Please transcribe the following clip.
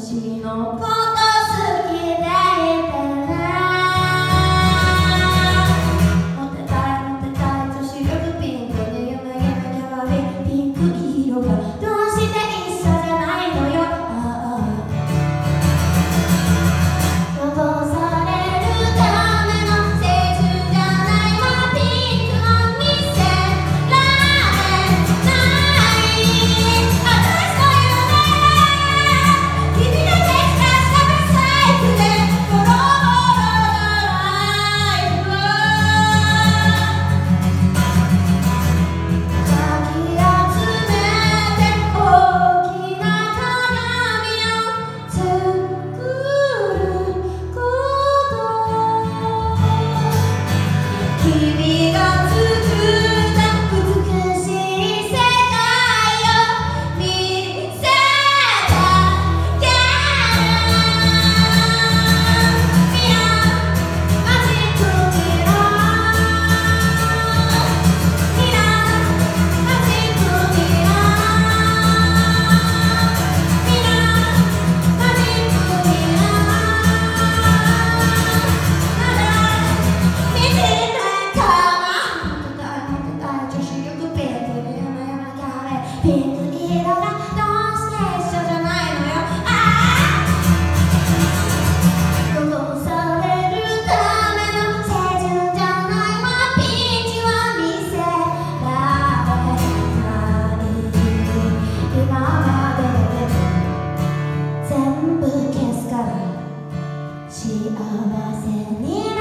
私のこと幸せに